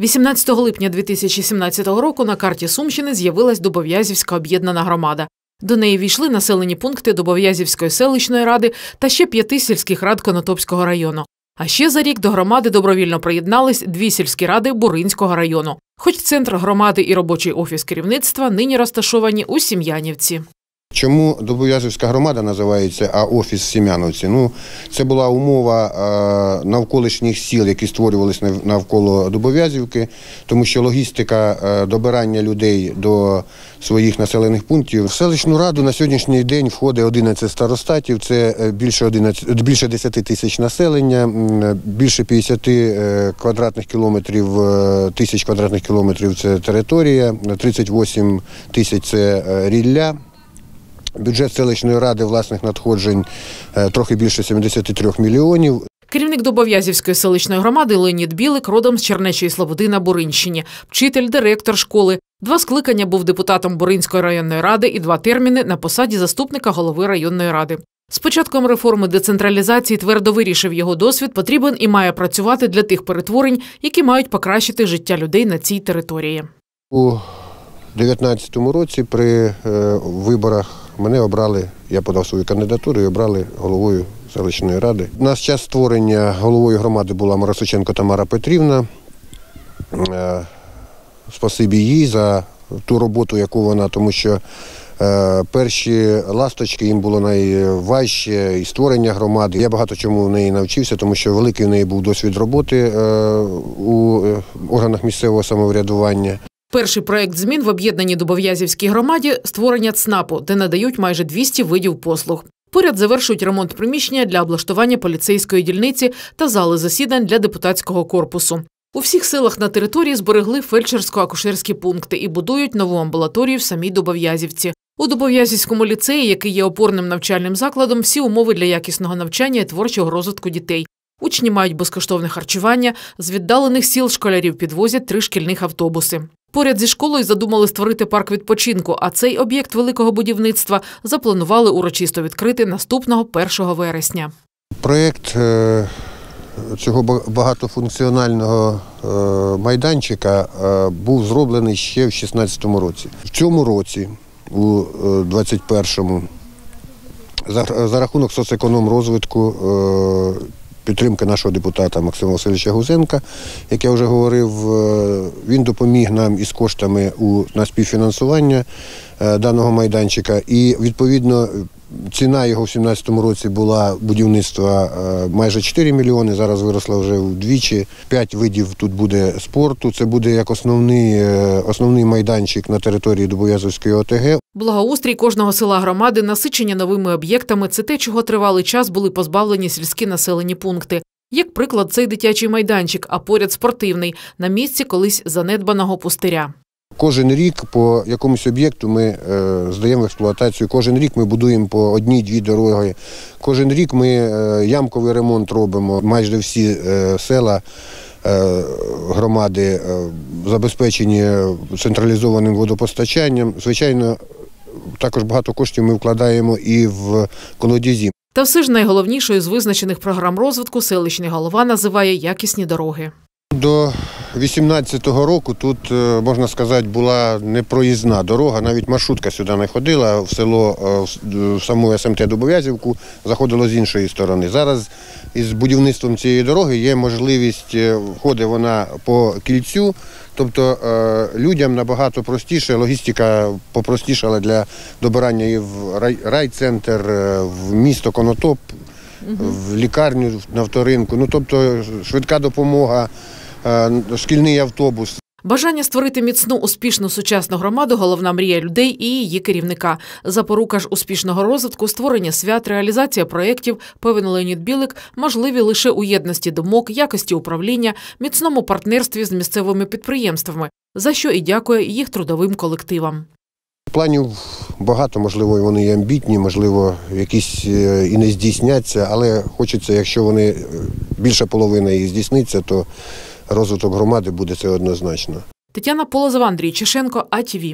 18 липня 2017 року на карті Сумщини з'явилась Дубов'язівська об'єднана громада. До неї війшли населені пункти Дубов'язівської селищної ради та ще п'яти сільських рад Конотопського району. А ще за рік до громади добровільно приєднались дві сільські ради Буринського району. Хоч центр громади і робочий офіс керівництва нині розташовані у Сім'янівці. Чому Добов'язівська громада називається, а офіс Сім'яновці? Ну, це була умова е, навколишніх сіл, які створювалися навколо Добов'язівки, тому що логістика е, добирання людей до своїх населених пунктів. В селищну раду на сьогоднішній день входить 11 старостатів, це е, більше 11, більше 10 тисяч населення, більше 50 е, квадратних кілометрів, е, тисяч квадратних кілометрів це територія, 38 тисяч це е, рілля. Бюджет селищної ради власних надходжень е, трохи більше 73 мільйонів. Керівник Добов'язівської селищної громади Леонід Білик родом з Чернечої Слободи на Буринщині, вчитель, директор школи. Два скликання був депутатом Буринської районної ради і два терміни на посаді заступника голови районної ради. З початком реформи децентралізації твердо вирішив його досвід потрібен і має працювати для тих перетворень, які мають покращити життя людей на цій території. У 2019 році при е, виборах мене обрали, я подав свою кандидатуру і обрали головою селищної ради. На час створення головою громади була Моросиченко Тамара Петрівна. Е, Спасибі їй за ту роботу, яку вона, тому що е, перші ласточки їм було найважче і створення громади. Я багато чому в неї навчився, тому що великий в неї був досвід роботи е, у органах місцевого самоврядування. Перший проект змін в об'єднаній Дубов'язівській громаді створення ЦНАПу, де надають майже 200 видів послуг. Поряд завершують ремонт приміщення для облаштування поліцейської дільниці та зали засідань для депутатського корпусу. У всіх селах на території зберегли фельдшерсько-акушерські пункти і будують нову амбулаторію в самій Дубов'язівці. У Дубов'язівському ліцеї, який є опорним навчальним закладом, всі умови для якісного навчання і творчого розвитку дітей. Учні мають безкоштовне харчування. З віддалених сіл школярів підвозять три шкільних автобуси. Поряд зі школою задумали створити парк відпочинку, а цей об'єкт великого будівництва запланували урочисто відкрити наступного 1 вересня. Проєкт е, цього ба- багатофункціонального е, майданчика е, був зроблений ще в 2016 році. В цьому році, у 2021-му, за, за рахунок соцеконом розвитку. Підтримки нашого депутата Максима Васильовича Гузенка, як я вже говорив, е, він допоміг нам із коштами у, на співфінансування е, даного майданчика. І відповідно ціна його в 2017 році була будівництва е, майже 4 мільйони. Зараз виросла вже вдвічі. П'ять видів тут буде спорту. Це буде як основний, е, основний майданчик на території Дубоязовської ОТГ. Благоустрій кожного села громади, насичення новими об'єктами це те, чого тривалий час були позбавлені сільські населені пункти. Як приклад, цей дитячий майданчик, а поряд спортивний на місці колись занедбаного пустиря. Кожен рік по якомусь об'єкту ми е, здаємо в експлуатацію. Кожен рік ми будуємо по одній-дві дороги. Кожен рік ми е, ямковий ремонт робимо. Майже всі е, села громади забезпечені централізованим водопостачанням. Звичайно, також багато коштів ми вкладаємо і в колодязі. Та все ж найголовнішою з визначених програм розвитку селищний голова називає якісні дороги. До 18-го року тут, е, можна сказати, була непроїзна дорога, навіть маршрутка сюди не ходила, в село, е, в саму СМТ Дубов'язівку заходило з іншої сторони. Зараз із будівництвом цієї дороги є можливість, е, входить вона по кільцю, тобто людям набагато простіше, логістика попростішала для добирання і в рай- райцентр, в місто Конотоп, в лікарню на вторинку. Ну тобто швидка допомога, е, шкільний автобус. Бажання створити міцну, успішну сучасну громаду головна мрія людей і її керівника. Запорука ж успішного розвитку, створення свят, реалізація проєктів, певен Леонід Білик, можливі лише у єдності думок, якості управління, міцному партнерстві з місцевими підприємствами, за що і дякує їх трудовим колективам. Планів багато, можливо, вони і амбітні, можливо, якісь е, і не здійсняться, але хочеться, якщо вони е, більша половина і здійсниться, то розвиток громади буде це однозначно. Тетяна Полозова, Андрій Чешенко, АТВ.